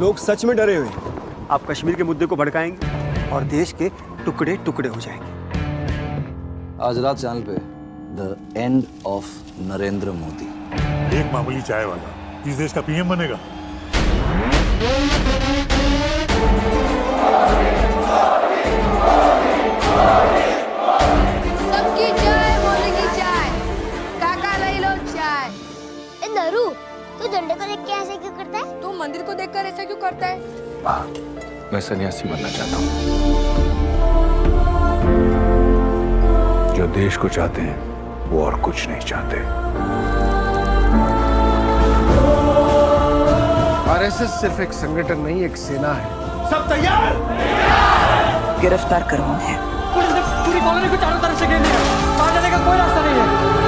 लोग सच में डरे हुए हैं। आप कश्मीर के मुद्दे को भड़काएँगे? और देश के टुकड़े टुकड़े हो जाएँगे। आज रात चैनल पे the end of Narendra Modi. एक मामूली चाय वाला इस देश का पीएम बनेगा। सबकी चाय मोदी की चाय काका लई लो चाय। ए नरू तू झंडे को देख के ऐसे क्यों करता है? तू मंदिर को देखकर ऐसा क्यों करता है? मैं सन्यासी बनना चाहता हूँ। जो देश को चाहते हैं वो और कुछ नहीं चाहते। आरएसएस सिर्फ़ एक संगठन नहीं एक सेना है। सब तैयार? गिरफ़्तार करो उन्हें पुलिस ने पूरी कॉलोनी को चारों तरफ़ से घेर लिया। बाहर जाने का कोई रास्ता नहीं है।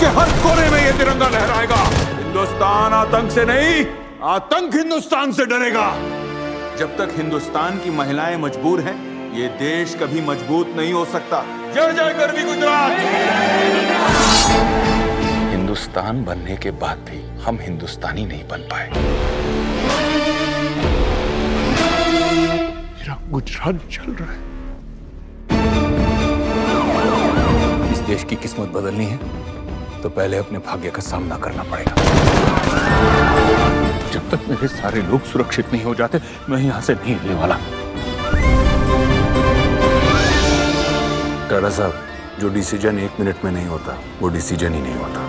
देश के हर कोने में ये तिरंगा लहराएगा। हिंदुस्तान आतंक से नहीं आतंक हिंदुस्तान से डरेगा। जब तक हिंदुस्तान की महिलाएँ मजबूर हैं ये देश कभी मज़बूत नहीं हो सकता। जय जय करवी गुजरात। हिंदुस्तान बनने के बाद भी हम हिंदुस्तानी नहीं बन पाए। मेरा गुजरात चल रहा है। इस देश की किस्मत बदलनी है। तो पहले अपने भाग्य का सामना करना पड़ेगा। जब तक मेरे सारे लोग सुरक्षित नहीं हो जाते मैं यहाँ से नहीं हिलने वाला। टाटा साहब जो डिसीज़न एक मिनट में नहीं होता वो डिसीज़न ही नहीं होता।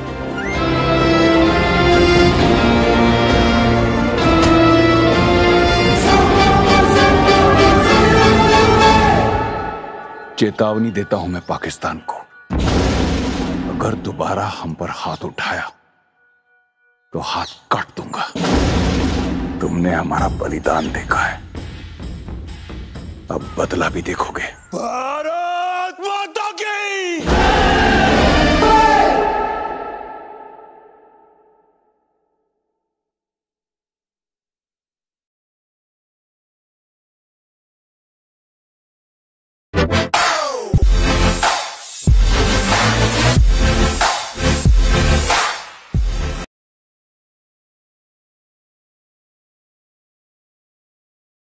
चेतावनी देता हूँ मैं पाकिस्तान को। अगर दोबारा हम पर हाथ उठाया तो हाथ काट दूँगा। तुमने हमारा बलिदान देखा है। अब बदला भी देखोगे।